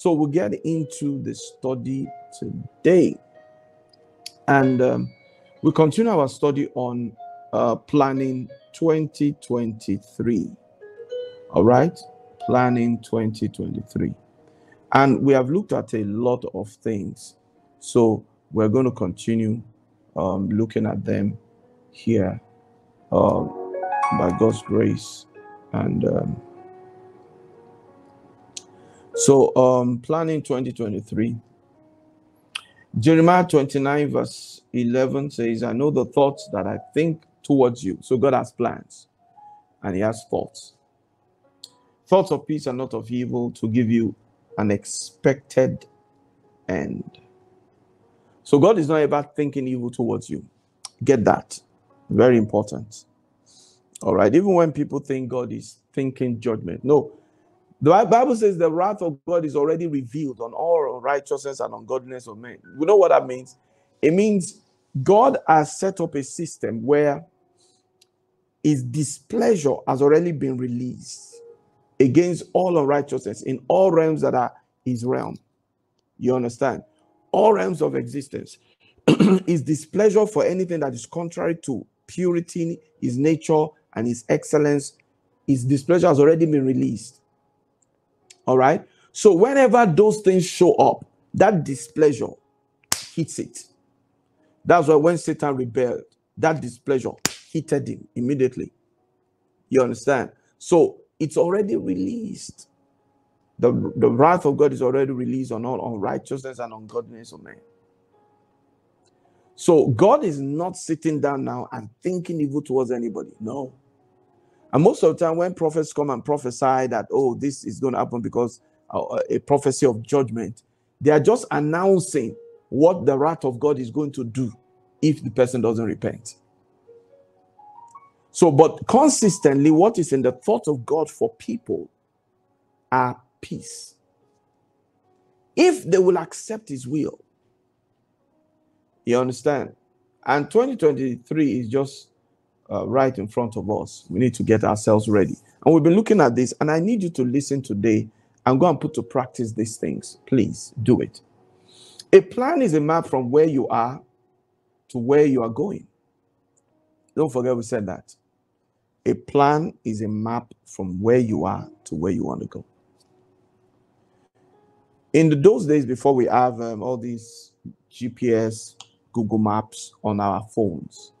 So we'll get into the study today. And um, we continue our study on uh, planning 2023. All right, planning 2023. And we have looked at a lot of things. So we're going to continue um, looking at them here uh, by God's grace. And um, so, um, planning 2023. Jeremiah 29, verse 11 says, I know the thoughts that I think towards you. So, God has plans and He has thoughts. Thoughts of peace and not of evil to give you an expected end. So, God is not about thinking evil towards you. Get that. Very important. All right. Even when people think God is thinking judgment, no, the Bible says the wrath of God is already revealed on all unrighteousness and ungodliness of men. We know what that means. It means God has set up a system where his displeasure has already been released against all unrighteousness in all realms that are his realm. You understand? All realms of existence. his displeasure for anything that is contrary to purity, his nature, and his excellence, his displeasure has already been released. All right. So whenever those things show up, that displeasure hits it. That's why when Satan rebelled, that displeasure hit him immediately. You understand? So it's already released. The, the wrath of God is already released on all unrighteousness and ungodliness of men. So God is not sitting down now and thinking evil towards anybody. No. And most of the time, when prophets come and prophesy that, oh, this is going to happen because uh, a prophecy of judgment, they are just announcing what the wrath of God is going to do if the person doesn't repent. So, but consistently, what is in the thought of God for people are peace. If they will accept His will, you understand? And 2023 is just uh, right in front of us. We need to get ourselves ready. And we've been looking at this, and I need you to listen today and go and put to practice these things. Please do it. A plan is a map from where you are to where you are going. Don't forget we said that. A plan is a map from where you are to where you want to go. In those days before we have um, all these GPS, Google Maps on our phones,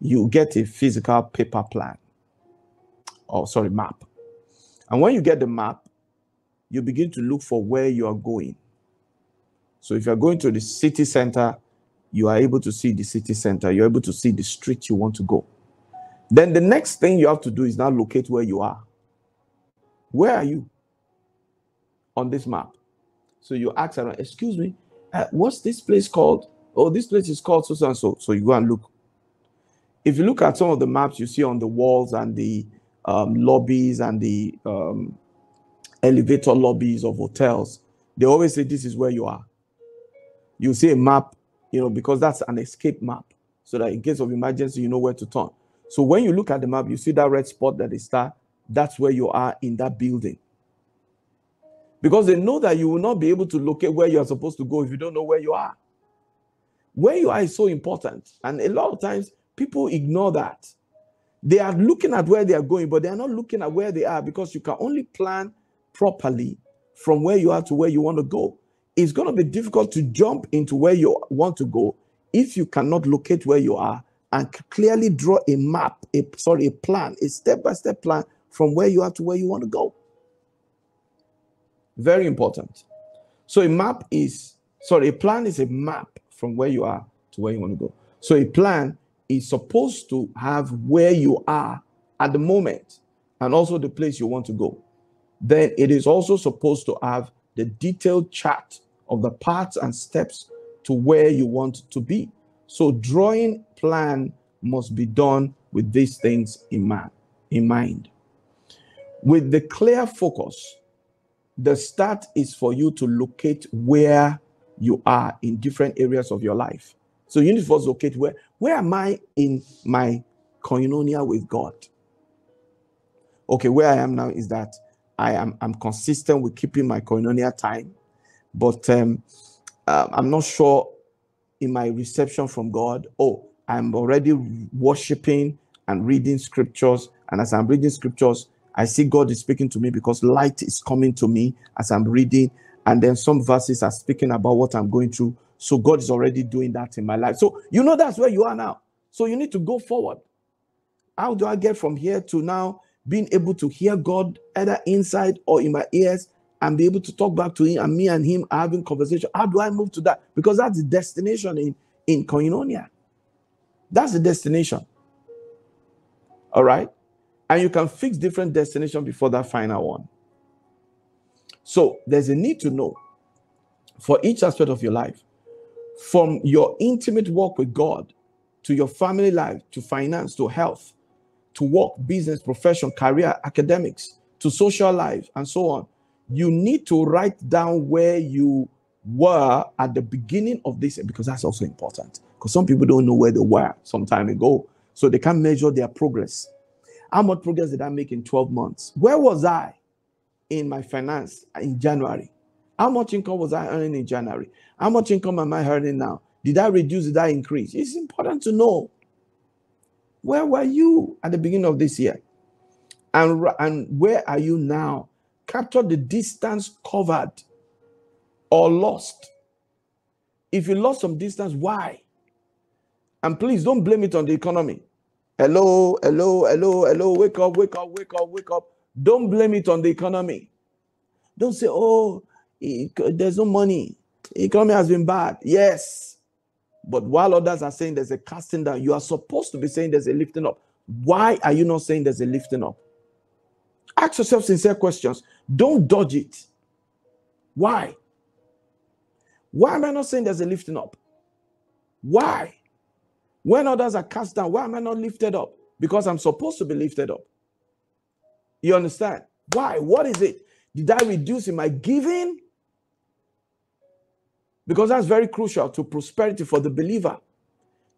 you get a physical paper plan. Or sorry map. And when you get the map you begin to look for where you are going. So if you're going to the city center you are able to see the city center. You're able to see the street you want to go. Then the next thing you have to do is now locate where you are. Where are you on this map? So you ask around excuse me uh, what's this place called? Oh this place is called so and so. So you go and look if you look at some of the maps you see on the walls and the um, lobbies and the um, elevator lobbies of hotels, they always say this is where you are. You see a map, you know, because that's an escape map, so that in case of emergency, you know where to turn. So when you look at the map, you see that red spot that is star, that's where you are in that building. Because they know that you will not be able to locate where you are supposed to go if you don't know where you are. Where you are is so important. And a lot of times People ignore that. They are looking at where they are going, but they are not looking at where they are because you can only plan properly from where you are to where you want to go. It's going to be difficult to jump into where you want to go if you cannot locate where you are and clearly draw a map, a sorry, a plan, a step-by-step plan from where you are to where you want to go. Very important. So a map is sorry, a plan is a map from where you are to where you want to go. So a plan is supposed to have where you are at the moment and also the place you want to go. Then it is also supposed to have the detailed chart of the paths and steps to where you want to be. So drawing plan must be done with these things in mind. In mind. With the clear focus, the start is for you to locate where you are in different areas of your life. So you need to first locate where where am I in my koinonia with God? Okay, where I am now is that I am I'm consistent with keeping my koinonia time, but um, uh, I'm not sure in my reception from God. Oh, I'm already worshiping and reading scriptures, and as I'm reading scriptures, I see God is speaking to me because light is coming to me as I'm reading, and then some verses are speaking about what I'm going through. So God is already doing that in my life. So you know that's where you are now. So you need to go forward. How do I get from here to now being able to hear God either inside or in my ears and be able to talk back to him and me and him having conversation? How do I move to that? Because that's the destination in, in Koinonia. That's the destination. All right. And you can fix different destination before that final one. So there's a need to know for each aspect of your life, from your intimate walk with God to your family life, to finance, to health, to work, business, profession, career, academics, to social life, and so on. You need to write down where you were at the beginning of this because that's also important. Because some people don't know where they were some time ago, so they can't measure their progress. How much progress did I make in 12 months? Where was I in my finance in January? How much income was I earning in January? How much income am I earning now? Did I reduce? Did I increase? It's important to know. Where were you at the beginning of this year? And, and where are you now? Capture the distance covered or lost. If you lost some distance, why? And please don't blame it on the economy. Hello, hello, hello, hello. Wake up, wake up, wake up, wake up. Don't blame it on the economy. Don't say, oh, there's no money. Economy has been bad. Yes. But while others are saying there's a casting down, you are supposed to be saying there's a lifting up. Why are you not saying there's a lifting up? Ask yourself sincere questions. Don't dodge it. Why? Why am I not saying there's a lifting up? Why? When others are cast down, why am I not lifted up? Because I'm supposed to be lifted up. You understand? Why? What is it? Did I reduce in my giving? Because that's very crucial to prosperity for the believer.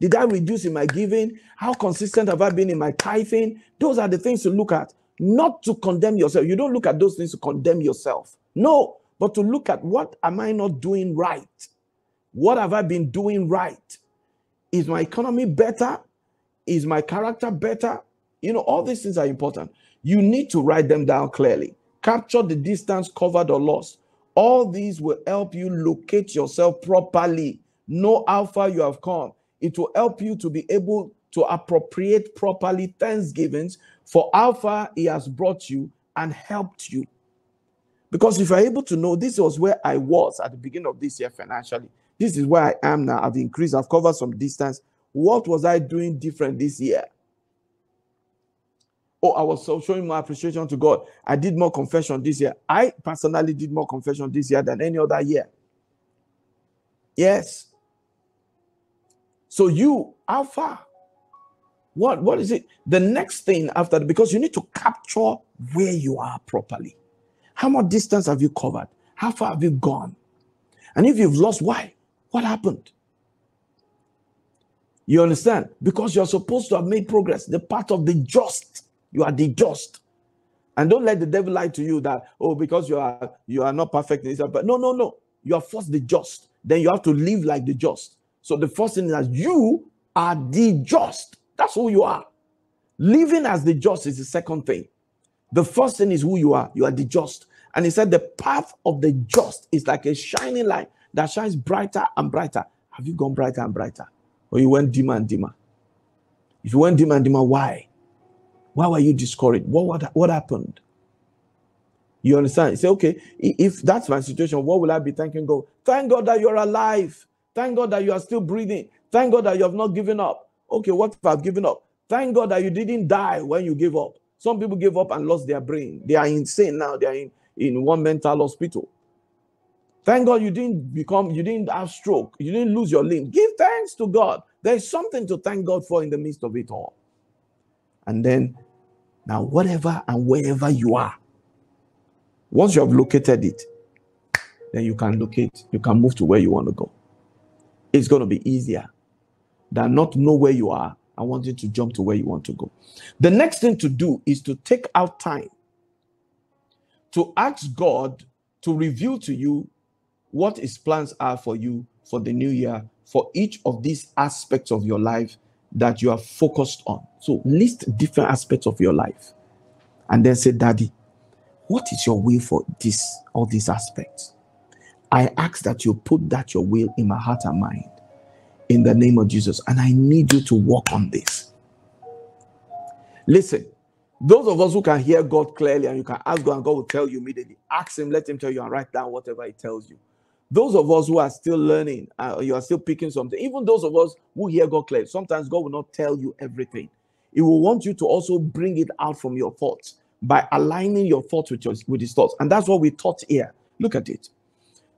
Did I reduce in my giving? How consistent have I been in my tithing? Those are the things to look at, not to condemn yourself. You don't look at those things to condemn yourself. No, but to look at what am I not doing right? What have I been doing right? Is my economy better? Is my character better? You know, all these things are important. You need to write them down clearly. Capture the distance covered or lost. All these will help you locate yourself properly. Know how far you have come. It will help you to be able to appropriate properly thanksgivings for how far He has brought you and helped you. Because if you're able to know this was where I was at the beginning of this year financially, this is where I am now. I've increased, I've covered some distance. What was I doing different this year? Oh, I was so showing my appreciation to God. I did more confession this year. I personally did more confession this year than any other year. Yes. So you, how far? What what is it? The next thing after because you need to capture where you are properly. How much distance have you covered? How far have you gone? And if you've lost, why? What happened? You understand? Because you're supposed to have made progress. The path of the just. You are the just. And don't let the devil lie to you that, oh, because you are you are not perfect. But no, no, no. You are first the just. Then you have to live like the just. So the first thing is that you are the just. That's who you are. Living as the just is the second thing. The first thing is who you are. You are the just. And he said, the path of the just is like a shining light that shines brighter and brighter. Have you gone brighter and brighter? Or you went dimmer and dimmer? If you went dimmer and dimmer, why? Why were you discouraged? What, what, what happened? You understand? You say, okay, if that's my situation, what will I be thanking God? Thank God that you're alive. Thank God that you are still breathing. Thank God that you have not given up. Okay, what if I've given up? Thank God that you didn't die when you gave up. Some people gave up and lost their brain. They are insane now. They are in, in one mental hospital. Thank God you didn't become, you didn't have stroke, you didn't lose your limb. Give thanks to God. There's something to thank God for in the midst of it all. And then, now, whatever and wherever you are, once you have located it, then you can locate, you can move to where you want to go. It's going to be easier than not know where you are and wanting to jump to where you want to go. The next thing to do is to take out time to ask God to reveal to you what his plans are for you for the new year for each of these aspects of your life that you are focused on. So list different aspects of your life and then say, Daddy, what is your will for this, all these aspects? I ask that you put that your will in my heart and mind in the name of Jesus. And I need you to work on this. Listen, those of us who can hear God clearly and you can ask God and God will tell you immediately, ask Him, let Him tell you, and write down whatever He tells you. Those of us who are still learning, uh, you are still picking something, even those of us who hear God clearly, sometimes God will not tell you everything. He will want you to also bring it out from your thoughts by aligning your thoughts with, your, with His thoughts. And that's what we taught here. Look at it.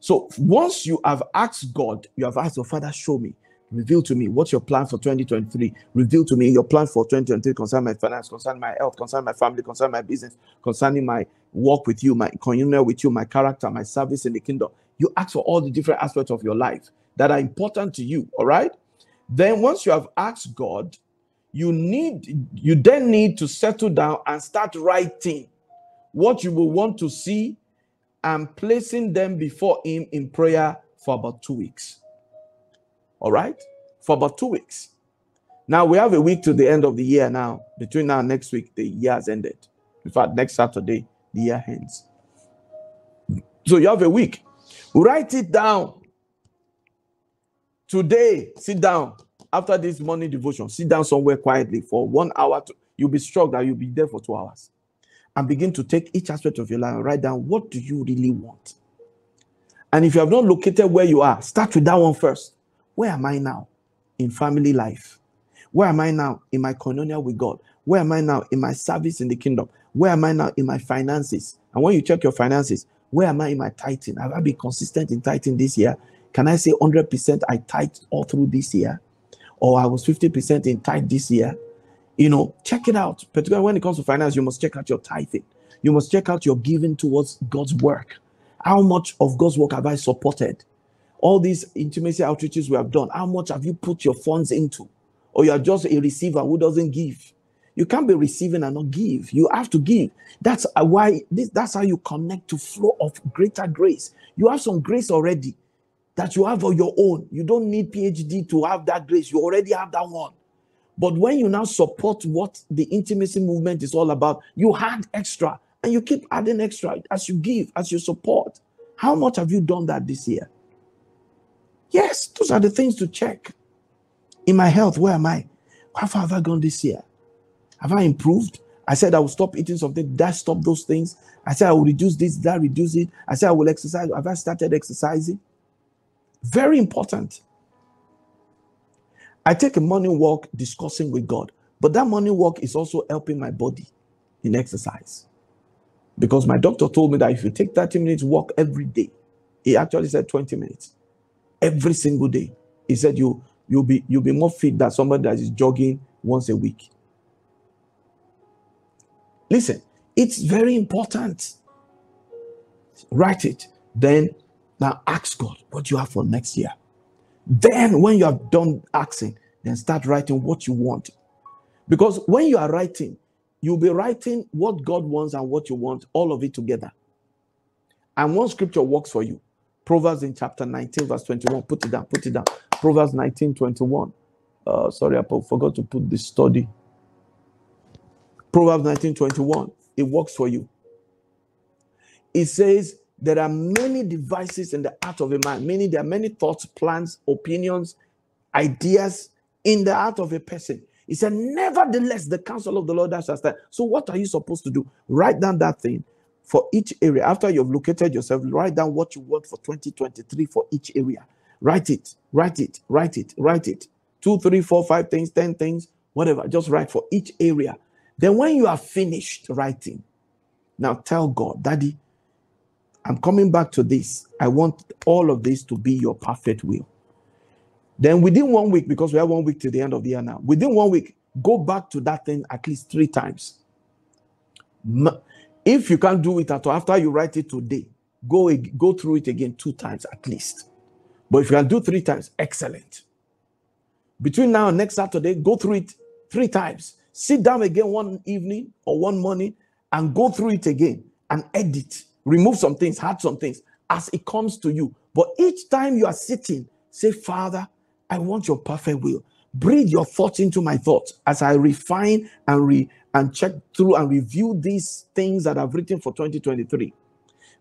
So once you have asked God, you have asked your Father, show me. Reveal to me what's your plan for 2023. Reveal to me your plan for 2023 concerning my finance, concerning my health, concerning my family, concerning my business, concerning my work with you, my communion with you, my character, my service in the kingdom. You ask for all the different aspects of your life that are important to you. All right. Then once you have asked God, you need you then need to settle down and start writing what you will want to see and placing them before him in prayer for about two weeks. All right? For about two weeks. Now we have a week to the end of the year now. Between now and next week, the year has ended. In fact, next Saturday, the year ends. So you have a week. Write it down. Today, sit down. After this morning devotion, sit down somewhere quietly for one hour. To, you'll be struck that you'll be there for two hours. And begin to take each aspect of your life and write down what do you really want. And if you have not located where you are, start with that one first. Where am I now in family life? Where am I now in my koinonia with God? Where am I now in my service in the kingdom? Where am I now in my finances? And when you check your finances, where am I in my tithing? Have I been consistent in tithing this year? Can I say 100% I tithed all through this year? Or I was 50% in tithe this year? You know, check it out. Particularly when it comes to finance, you must check out your tithing. You must check out your giving towards God's work. How much of God's work have I supported? all these intimacy outreaches we have done, how much have you put your funds into? Or you are just a receiver who doesn't give. You can't be receiving and not give. You have to give. That's why this, that's how you connect to flow of greater grace. You have some grace already that you have on your own. You don't need PhD to have that grace. You already have that one. But when you now support what the intimacy movement is all about, you add extra and you keep adding extra as you give, as you support. How much have you done that this year? Yes, those are the things to check. In my health, where am I? How far have I gone this year? Have I improved? I said I will stop eating something. That stop those things? I said I will reduce this. That reduce it? I said I will exercise. Have I started exercising? Very important. I take a morning walk discussing with God, but that morning walk is also helping my body in exercise. Because my doctor told me that if you take 30 minutes walk every day, he actually said 20 minutes every single day. He said you you'll be you'll be more fit than somebody that is jogging once a week. Listen, it's very important. Write it. Then now ask God what you have for next year. Then when you have done asking, then start writing what you want. Because when you are writing, you'll be writing what God wants and what you want, all of it together. And one scripture works for you. Proverbs in chapter 19, verse 21. Put it down, put it down. Proverbs 19, 21. Uh, sorry, I forgot to put this study. Proverbs 19, 21. It works for you. It says, There are many devices in the heart of a man, meaning there are many thoughts, plans, opinions, ideas in the heart of a person. He said, Nevertheless, the counsel of the Lord shall stand. So, what are you supposed to do? Write down that thing for each area. After you've located yourself, write down what you want for 2023 for each area. Write it, write it, write it, write it. Two, three, four, five things, 10 things, whatever. Just write for each area. Then, when you are finished writing, now tell God, Daddy, I'm coming back to this. I want all of this to be your perfect will. Then, within one week, because we have one week to the end of the year now, within one week, go back to that thing at least three times. If you can't do it at all, after you write it today, go, go through it again two times at least. But if you can do three times, excellent. Between now and next Saturday, go through it three times. Sit down again one evening or one morning and go through it again and edit, remove some things, add some things as it comes to you. But each time you are sitting, say, Father, I want your perfect will. Breathe your thoughts into my thoughts as I refine and re and check through and review these things that I've written for 2023.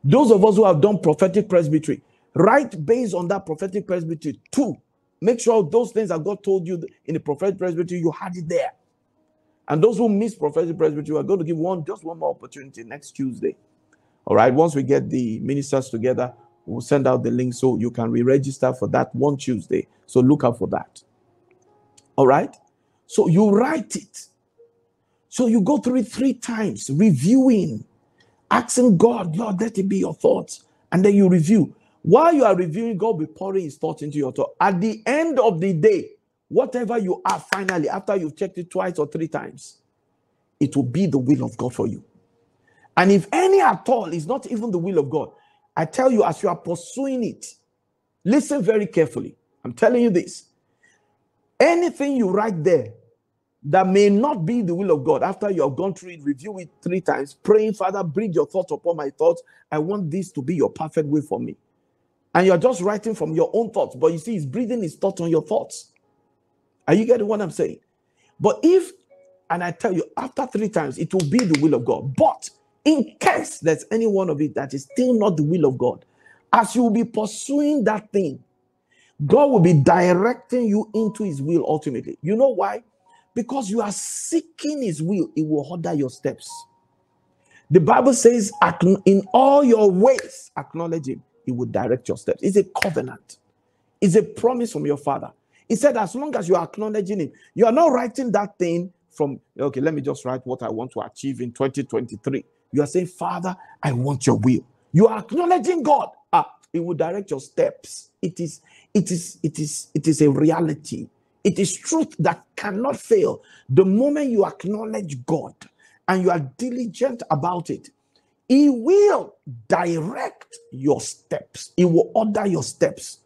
Those of us who have done prophetic presbytery, write based on that prophetic presbytery too. Make sure those things that God told you in the prophetic presbytery, you had it there. And those who miss prophetic presbytery are going to give one just one more opportunity next Tuesday. All right. Once we get the ministers together, we'll send out the link so you can re-register for that one Tuesday. So look out for that. All right. So you write it. So you go through it three times, reviewing, asking God, Lord, let it be your thoughts. And then you review. While you are reviewing, God will be pouring his thoughts into your thought. At the end of the day, whatever you are finally, after you've checked it twice or three times, it will be the will of God for you. And if any at all is not even the will of God, I tell you, as you are pursuing it, listen very carefully. I'm telling you this. Anything you write there that may not be the will of God, after you have gone through it, review it three times, praying, Father, bring your thoughts upon my thoughts. I want this to be your perfect will for me. And you're just writing from your own thoughts, but you see, he's breathing his thoughts on your thoughts. Are you getting what I'm saying? But if, and I tell you, after three times, it will be the will of God. But in case there's any one of it that is still not the will of God, as you will be pursuing that thing, God will be directing you into his will ultimately. You know why? Because you are seeking his will, it will order your steps. The Bible says, in all your ways, acknowledge him, he will direct your steps. It's a covenant, it's a promise from your father. He said, as long as you are acknowledging him, you are not writing that thing from, okay, let me just write what I want to achieve in 2023. You are saying, Father, I want your will. You are acknowledging God. Ah, it will direct your steps. It is, it is, it is, it is a reality. It is truth that cannot fail. The moment you acknowledge God and you are diligent about it, He will direct your steps. He will order your steps.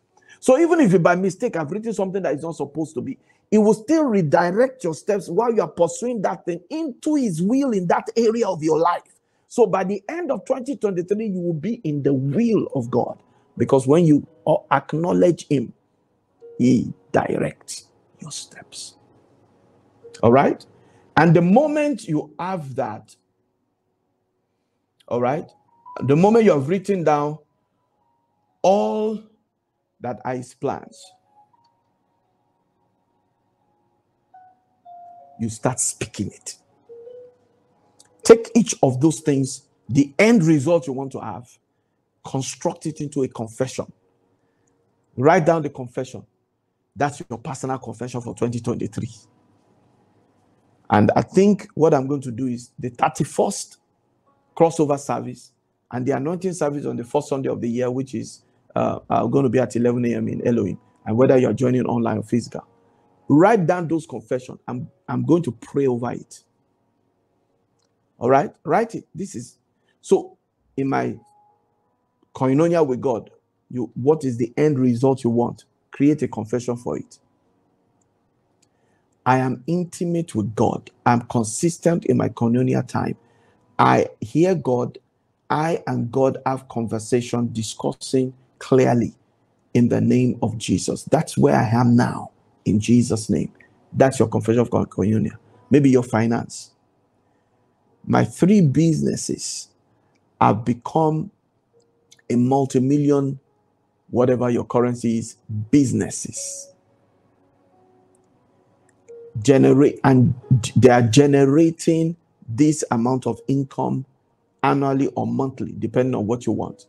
So even if you by mistake have written something that is not supposed to be, it will still redirect your steps while you are pursuing that thing into His will in that area of your life. So by the end of 2023, you will be in the will of God. Because when you acknowledge Him, He directs your steps. All right? And the moment you have that, all right, the moment you have written down all that His plans, you start speaking it. Take each of those things, the end result you want to have, construct it into a confession. Write down the confession. That's your personal confession for 2023. And I think what I'm going to do is the 31st crossover service and the anointing service on the first Sunday of the year, which is uh, uh, going to be at 11 a.m. in Elohim, and whether you're joining online or physical. Write down those confessions. I'm, I'm going to pray over it. All right, write it. This is so in my koinonia with God. You what is the end result you want? Create a confession for it. I am intimate with God. I'm consistent in my koinonia time. I hear God. I and God have conversation discussing clearly in the name of Jesus. That's where I am now in Jesus' name. That's your confession of koinonia. Maybe your finance my three businesses have become a multi-million whatever your currency is businesses generate and they are generating this amount of income annually or monthly depending on what you want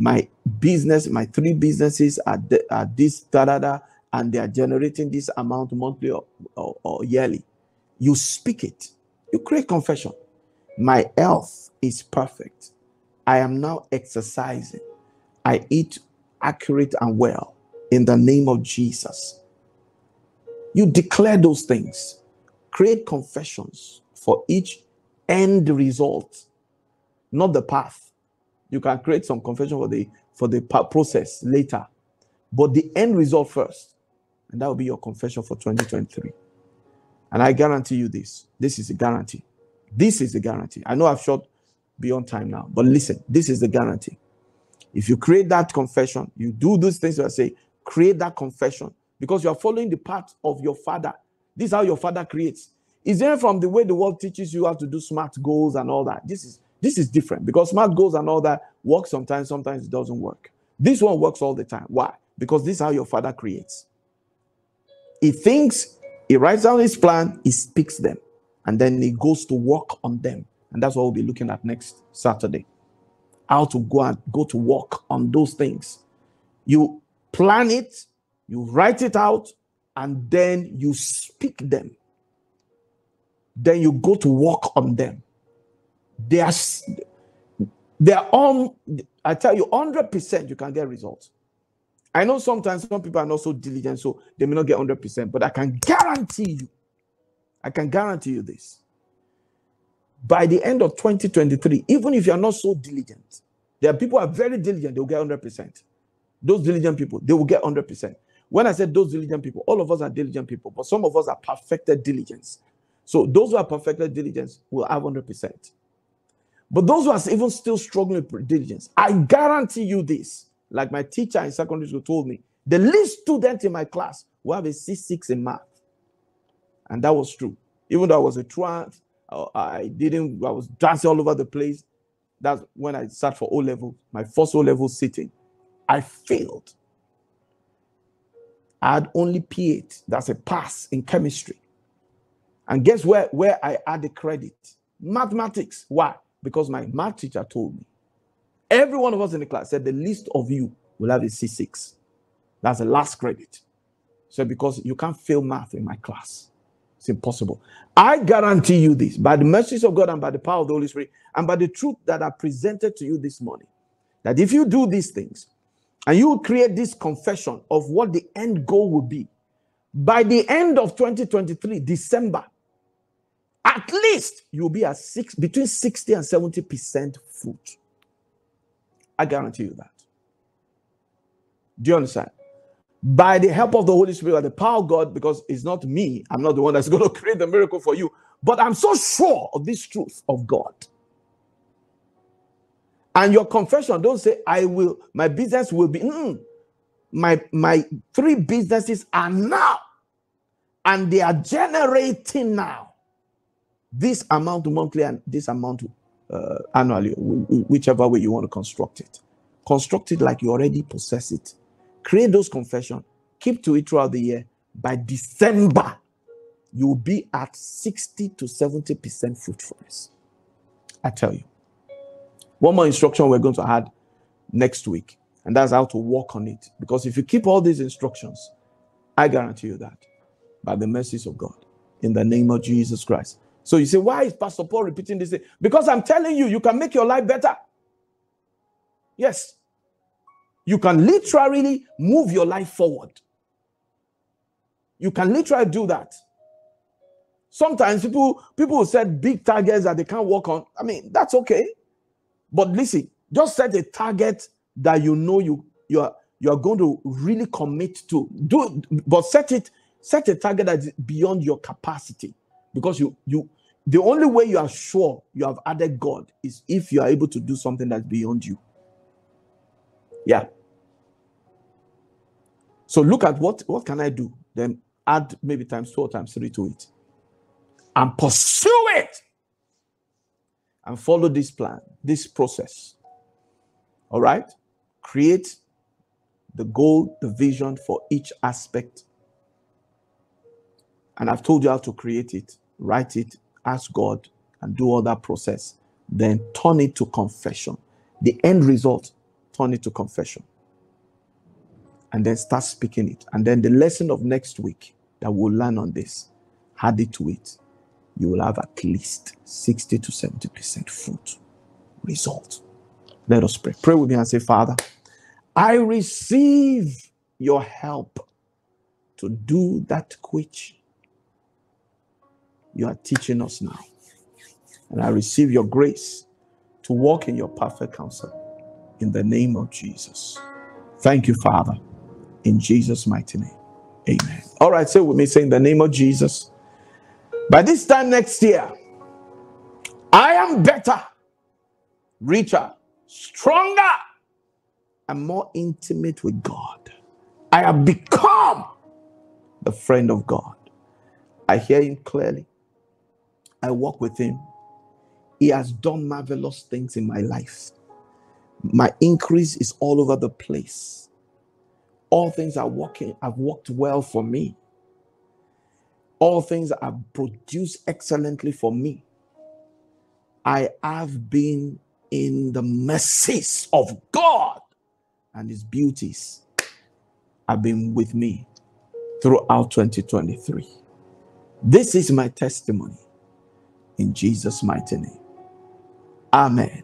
my business my three businesses are, are this da, da, da, and they are generating this amount monthly or, or, or yearly you speak it you create confession my health is perfect. I am now exercising. I eat accurate and well in the name of Jesus. You declare those things, create confessions for each end result, not the path. You can create some confession for the for the process later, but the end result first, and that will be your confession for 2023. And I guarantee you this. This is a guarantee. This is the guarantee. I know I've shot beyond time now. But listen, this is the guarantee. If you create that confession, you do those things I say, create that confession because you are following the path of your father. This is how your father creates. Is there from the way the world teaches you how to do smart goals and all that? This is this is different because smart goals and all that work sometimes, sometimes it doesn't work. This one works all the time. Why? Because this is how your father creates. He thinks, he writes down his plan, he speaks them, and then he goes to work on them. And that's what we'll be looking at next Saturday. How to go and go to work on those things. You plan it, you write it out, and then you speak them. Then you go to work on them. They are they are on. I tell you, hundred percent, you can get results. I know sometimes some people are not so diligent, so they may not get hundred percent. But I can guarantee you, I can guarantee you this. By the end of 2023, even if you are not so diligent, there are people are very diligent, they will get 100%. Those diligent people, they will get 100%. When I said those diligent people, all of us are diligent people, but some of us are perfected diligence. So those who are perfected diligence will have 100%. But those who are even still struggling with diligence, I guarantee you this. Like my teacher in secondary school told me, the least student in my class will have a C6 in math. And that was true. Even though I was a truant, I didn't, I was dancing all over the place. That's when I sat for O level, my first O level sitting. I failed. I had only P8. That's a pass in chemistry. And guess where, where I had the credit? Mathematics. Why? Because my math teacher told me. Every one of us in the class said the least of you will have a C6. That's the last credit. So because you can't fail math in my class. It's impossible. I guarantee you this by the mercies of God and by the power of the Holy Spirit and by the truth that I presented to you this morning. That if you do these things and you create this confession of what the end goal will be, by the end of 2023, December, at least you'll be at six between 60 and 70 percent fruit. I guarantee you that. Do you understand? By the help of the Holy Spirit, by the power of God, because it's not me, I'm not the one that's going to create the miracle for you, but I'm so sure of this truth of God. And your confession, don't say, I will, my business will be, mm, my, my three businesses are now, and they are generating now this amount monthly and this amount uh, annually, whichever way you want to construct it. Construct it like you already possess it. Create those confessions. Keep to it throughout the year. By December, you will be at 60 to 70% fruitfulness. I tell you. One more instruction we're going to add next week, and that's how to work on it. Because if you keep all these instructions, I guarantee you that by the mercies of God, in the name of Jesus Christ, so you say, why is Pastor Paul repeating this? Because I'm telling you, you can make your life better. Yes. You can literally move your life forward. You can literally do that. Sometimes people people set big targets that they can't work on. I mean, that's okay. But listen, just set a target that you know you you are you are going to really commit to. Do but set it set a target that is beyond your capacity because you you the only way you are sure you have added God is if you are able to do something that's beyond you. Yeah. So look at what what can I do? Then add maybe times two or times three to it. And pursue it. And follow this plan, this process. All right? Create the goal, the vision for each aspect. And I've told you how to create it, write it, ask God and do all that process, then turn it to confession. The end result, turn it to confession. And then start speaking it. And then the lesson of next week that we'll learn on this, add it to it. You will have at least 60 to 70% fruit result. Let us pray. Pray with me and say, Father, I receive your help to do that which you are teaching us now. And I receive your grace to walk in your perfect counsel in the name of Jesus. Thank you, Father, in Jesus' mighty name. Amen. All right, say with me, say in the name of Jesus. By this time next year, I am better richer, stronger, and more intimate with God. I have become the friend of God. I hear him clearly. I walk with him. He has done marvelous things in my life. My increase is all over the place. All things are working, have worked well for me. All things have produced excellently for me. I have been in the mercies of God and his beauties have been with me throughout 2023. This is my testimony in Jesus' mighty name. Amen.